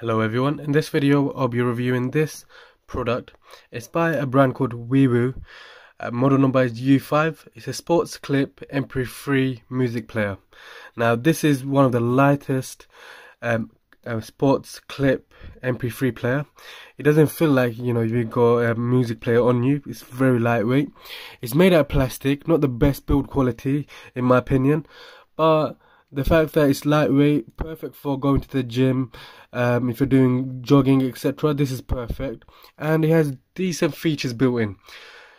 Hello everyone, in this video I'll be reviewing this product. It's by a brand called Wiwoo. Uh, model number is U5. It's a sports clip MP3 music player. Now this is one of the lightest um, uh, sports clip MP3 player. It doesn't feel like you know you got a music player on you. It's very lightweight. It's made out of plastic, not the best build quality in my opinion, but the fact that it's lightweight, perfect for going to the gym, um, if you're doing jogging, etc. This is perfect, and it has decent features built in.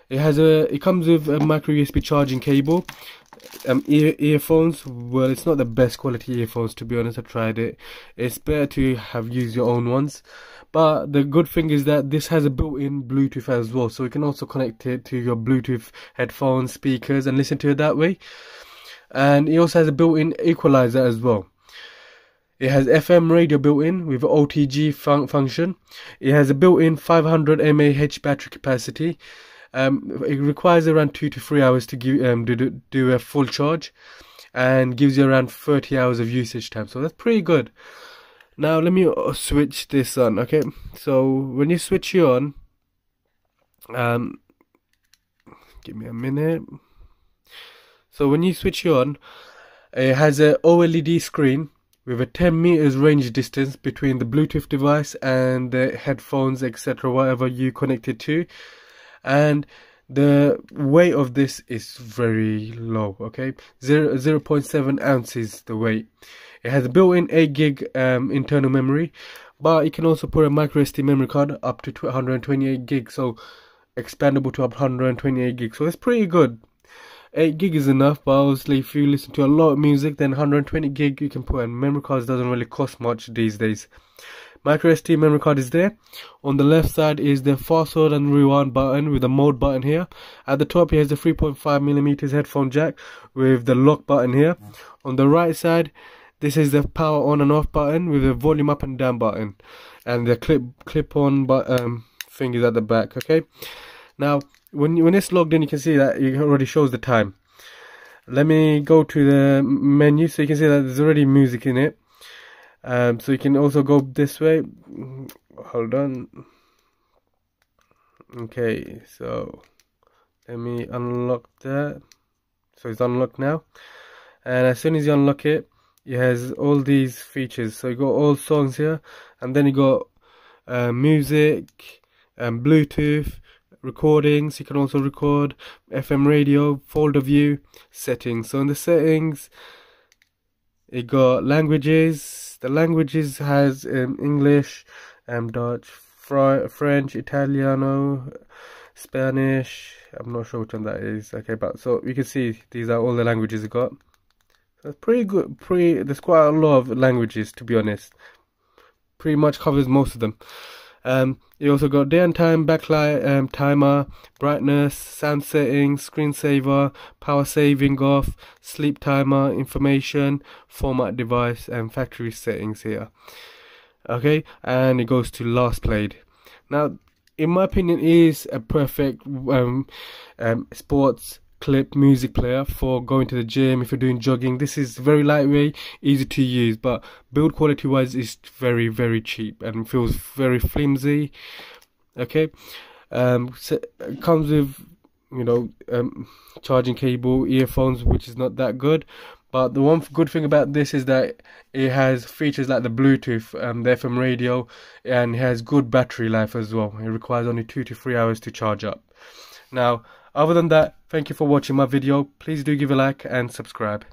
It has a, it comes with a micro USB charging cable, um, ear, earphones. Well, it's not the best quality earphones to be honest. I tried it. It's better to have used your own ones. But the good thing is that this has a built-in Bluetooth as well, so you can also connect it to your Bluetooth headphones, speakers, and listen to it that way and it also has a built-in equalizer as well. It has FM radio built in with OTG fun function. It has a built-in 500 mAh battery capacity. Um, it requires around two to three hours to give, um, do, do a full charge, and gives you around 30 hours of usage time. So that's pretty good. Now let me uh, switch this on. Okay, so when you switch it on, um, give me a minute. So when you switch it on, it has a OLED screen with a 10 meters range distance between the Bluetooth device and the headphones, etc., whatever you connect it to. And the weight of this is very low, okay? 0, 0 0.7 ounces the weight. It has a built-in 8 gig um, internal memory, but you can also put a micro SD memory card up to 128 gig, so expandable to 128 gig. So it's pretty good. 8 gig is enough, but obviously if you listen to a lot of music, then 120 gig you can put in. Memory cards doesn't really cost much these days. Micro SD memory card is there. On the left side is the fast forward and rewind button with the mode button here. At the top here is the 3.5 millimeters headphone jack with the lock button here. On the right side, this is the power on and off button with the volume up and down button, and the clip clip on but um thing is at the back. Okay. Now when when it's logged in you can see that it already shows the time. Let me go to the menu so you can see that there's already music in it. Um, so you can also go this way. Hold on. Okay so let me unlock that. So it's unlocked now. And as soon as you unlock it it has all these features. So you got all songs here and then you got uh, music and bluetooth recordings. You can also record fm radio folder view settings so in the settings. It got languages. The languages has um, english um, dutch Fr french italiano spanish. I'm not sure which one that is. Okay but so you can see these are all the languages it got. It's pretty good pretty there's quite a lot of languages to be honest. Pretty much covers most of them um, you also got day and time, backlight, um, timer, brightness, sound settings, screensaver, power saving off, sleep timer, information, format device, and factory settings here. Okay, and it goes to last played. Now, in my opinion, is a perfect um, um, sports clip music player for going to the gym if you're doing jogging this is very lightweight easy to use but build quality wise is very very cheap and feels very flimsy okay um so it comes with you know um charging cable earphones which is not that good but the one good thing about this is that it has features like the Bluetooth, um, the FM radio, and it has good battery life as well. It requires only two to three hours to charge up. Now, other than that, thank you for watching my video. Please do give a like and subscribe.